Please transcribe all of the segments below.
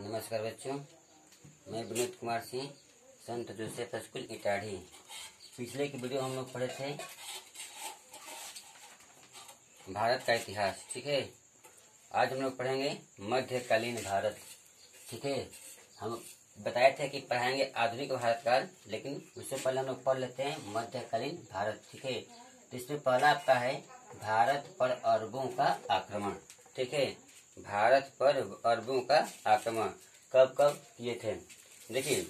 नमस्कार बच्चों, मैं विनोद कुमार सिंह, संत जोसेफ स्कूल, इटाढ़ी। पिछले की वीडियो हम लोग पढ़े थे, भारत का इतिहास, ठीक है? आज हम लोग पढ़ेंगे मध्यकालीन भारत, ठीक है? हम बताए थे कि पढ़ाएँगे आधुनिक भारत काल, लेकिन उससे पहले हम लोग पढ़ लेते हैं मध्यकालीन भारत, ठीक है? इसमें पहला आपका है, भारत पर अरबों का आक्रमण, ठीक है? भारत पर अरबों का आक्रमण कब कब किए थे? देखिए,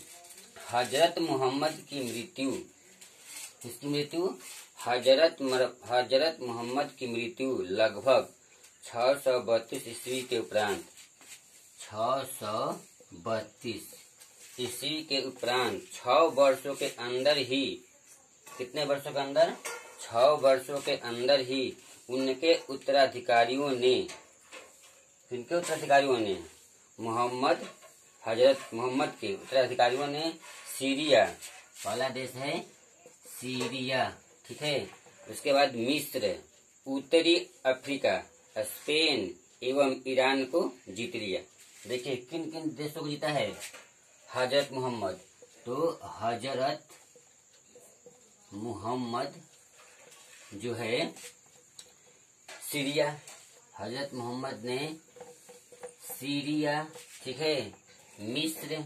हज़रत मोहम्मद की मृत्यु, किसकी मृत्यु? हज़रत हज़रत मोहम्मद की मृत्यु लगभग छह सौ बत्तीस ईस्वी के उपरांत। छह सौ बत्तीस ईस्वी के उपरांत, छह वर्षों के अंदर ही, कितने वर्षों के अंदर? छह वर्षों के अंदर ही उनके उत्तराधिकारियों ने किनके उत्तराधिकारियों ने मोहम्मद, हज़रत मोहम्मद के उत्तराधिकारियों ने सीरिया, पहला देश है सीरिया, ठीक है? उसके बाद मिस्र, उत्तरी अफ्रीका, स्पेन एवं ईरान को जीत लिया। देखिए किन किन देशों को जीता है? हज़रत मोहम्मद तो हज़रत मोहम्मद जो है, सीरिया, हज़रत मोहम्मद ने सीरिया, ठीक है? मिस्र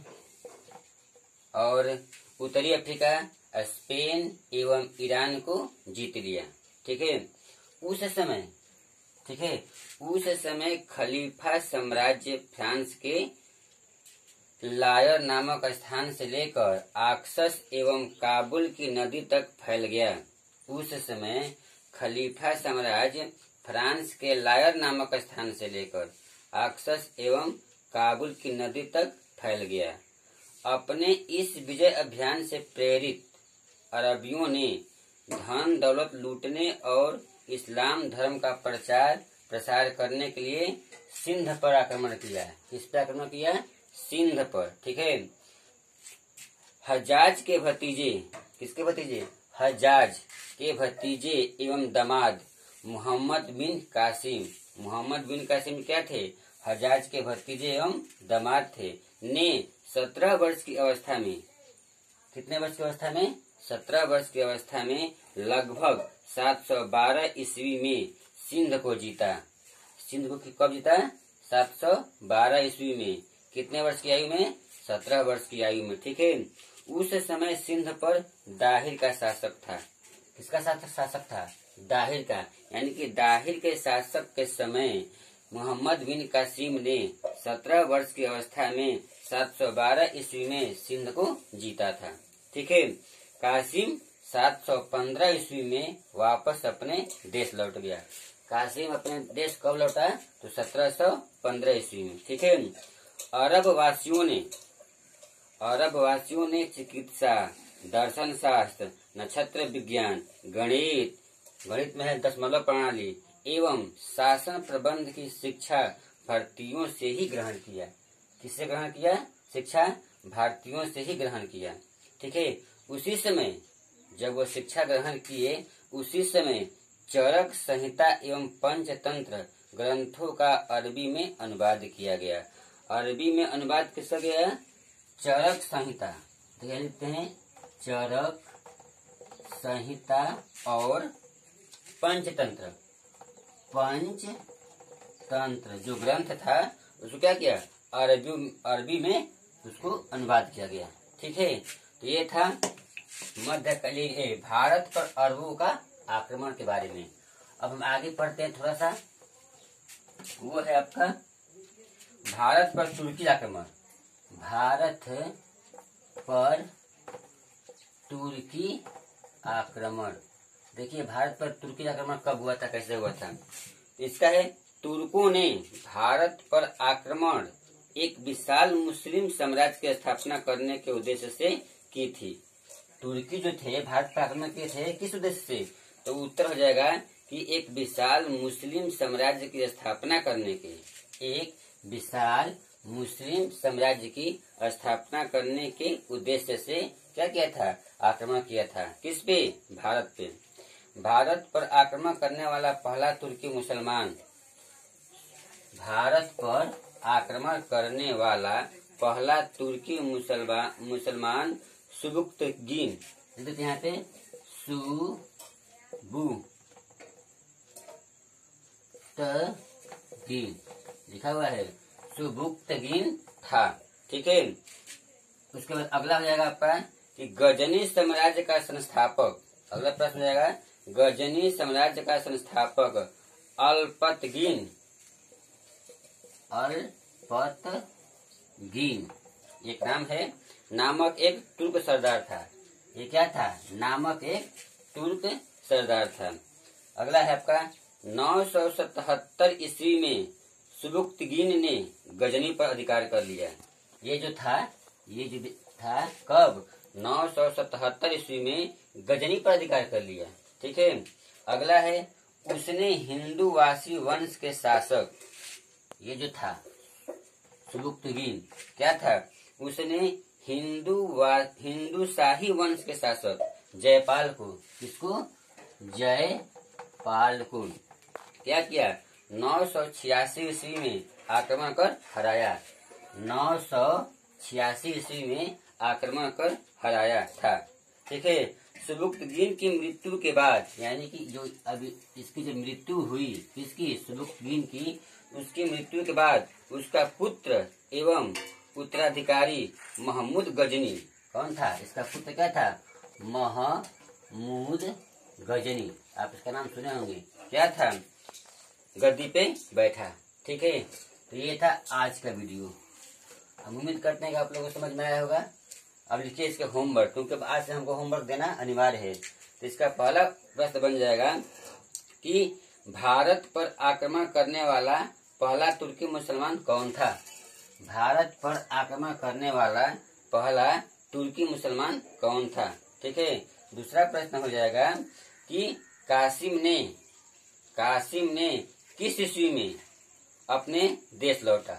और उत्तरी अफ्रीका, स्पेन एवं ईरान को जीत लिया, ठीक है? उस समय, ठीक है? उस समय खलीफा साम्राज्य फ्रांस के लायर नामक स्थान से लेकर आक्सस एवं काबुल की नदी तक फैल गया। उस समय खलीफा साम्राज्य फ्रांस के लायर नामक स्थान से लेकर आक्सस एवं काबुल की नदी तक फैल गया। अपने इस विजय अभियान से प्रेरित अरबियों ने धन दौलत लूटने और इस्लाम धर्म का प्रचार प्रसार करने के लिए सिंध पर आक्रमण किया किस पर आक्रमण किया सिंध पर, ठीक है? हजाज के भतीजे, किसके भतीजे? हजाज के भतीजे एवं दमाद, मोहम्मद बिन कासिम। मोहम्मद बिन कासिम क्या थे? हजाज के भतीजे एवं दामाद थे। ने सत्रह वर्ष की अवस्था में, कितने वर्ष की अवस्था में? सत्रह वर्ष की अवस्था में लगभग सात सौ बारह ईस्वी में सिंध को जीता। सिंध को कब जीता? सात सौ बारह ईस्वी में। कितने वर्ष की आयु में? सत्रह वर्ष की आयु में, ठीक है? उस समय सिंध पर दाहिर का शासक था। किसका शासक था? दाहिर का। यानी कि दाहिर के शासक के समय मोहम्मद बिन कासिम ने सत्रह वर्ष की अवस्था में 712 ईस्वी में सिंध को जीता था। ठीक है, कासिम 715 ईस्वी में वापस अपने देश लौट गया। कासिम अपने देश कब लौटा? तो 1715 ईस्वी में। ठीक है, अरब वासियों ने, अरब वासियों ने चिकित्सा, दर्शन शास्त्र, नक्षत्र विज्ञान, गणित गणित में है दशमलव प्रणाली एवं शासन प्रबंध की शिक्षा भारतीयों से ही ग्रहण किया। किससे ग्रहण किया? शिक्षा भारतीयों से ही ग्रहण किया। ठीक है? उसी समय जब वो शिक्षा ग्रहण किए, उसी समय चरक संहिता एवं पंचतंत्र ग्रंथों का अरबी में अनुवाद किया गया। अरबी में अनुवाद किसका गया? चरक संहिता। तो लिखते हैं? चरक संहिता और पंचतंत्र। पंच तंत्र, जो ग्रंथ था, उसको क्या किया? अरबी अरबी में उसको अनुवाद किया गया। ठीक है? तो ये था मध्यकालीन भारत पर अरबों का आक्रमण के बारे में। अब हम आगे पढ़ते हैं थोड़ा सा। वो है आपका भारत पर तुर्की आक्रमण। भारत पर तुर्की आक्रमण। देखिए, भारत पर तुर्की आक्रमण कब हुआ था, कैसे हुआ था? इसका है, तुर्कों ने भारत पर आक्रमण एक विशाल मुस्लिम साम्राज्य की स्थापना करने के उद्देश्य से की थी। तुर्की जो थे, भारत पर आक्रमण किए थे, किस उद्देश्य से? तो उत्तर हो जाएगा कि एक विशाल मुस्लिम साम्राज्य की स्थापना करने के, एक विशाल मुस्लिम साम्राज्य की स्थापना करने के उद्देश्य से क्या किया था? आक्रमण किया था। किस पे? भारत पे। भारत पर आक्रमण करने वाला पहला तुर्की मुसलमान। भारत पर आक्रमण करने वाला पहला तुर्की मुसलमान मुसलमान सुबुक्तगीन देखते यहाँ पे, सुबु तगीन लिखा हुआ है, सुबुक्त सुबुक्तगीन था। ठीक है? उसके बाद अगला हो जाएगा आपका कि गजनी साम्राज्य का संस्थापक। अगला प्रश्न हो जाएगा गजनी साम्राज्य का संस्थापक अल्पतगीन। अल्पतगीन। एक नाम है। नामक एक तुर्क सरदार था। ये क्या था? नामक एक तुर्क सरदार था। अगला है आपका। नौ सौ सतहत्तर ईस्वी में सुबुक्तगीन ने गजनी पर अधिकार कर लिया। ये जो था, ये जो था कब? नौ सौ सतहत्तर ईस्वी में गजनी पर अधिकार कर लिया। ठीक है? अगला है, उसने हिंदूवासी वंश के शासक, ये जो था सुबुक्तगीन क्या था? उसने हिंदू हिंदू शाही वंश के शासक जयपाल को किसको? जयपाल को क्या किया? नौ सौ छियासी ईस्वी में आक्रमण कर हराया। नौ सौ छियासी ईस्वी में आक्रमण कर हराया था। ठीक है? सुबुक्तगीन की मृत्यु के बाद, यानी कि जो अभी इसकी जो मृत्यु हुई, किसकी? सुबुक्तगीन की, उसकी मृत्यु के बाद उसका पुत्र एवं उत्तराधिकारी महमूद गजनी। कौन था? इसका पुत्र क्या था? महमूद गजनी। आप इसका नाम सुने होंगे। क्या था? गद्दी पे बैठा। ठीक है? तो ये था आज का वीडियो। हम उम्मीद करते हैं कि आप लोगों को समझ में आया होगा। अब लिखिए इसका होमवर्क क्योंकि आज से हमको होमवर्क देना अनिवार्य है। तो इसका पहला प्रश्न बन जाएगा कि भारत पर आक्रमण करने वाला पहला तुर्की मुसलमान कौन था? भारत पर आक्रमण करने वाला पहला तुर्की मुसलमान कौन था? ठीक है? दूसरा प्रश्न हो जाएगा कि कासिम ने कासिम ने किस ईस्वी में अपने देश लौटा?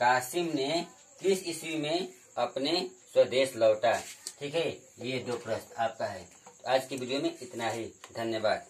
कासिम ने किस ईस्वी में अपने स्वदेश लौटा। ठीक है? ये दो प्रश्न आपका है। आज की वीडियो में इतना ही। धन्यवाद।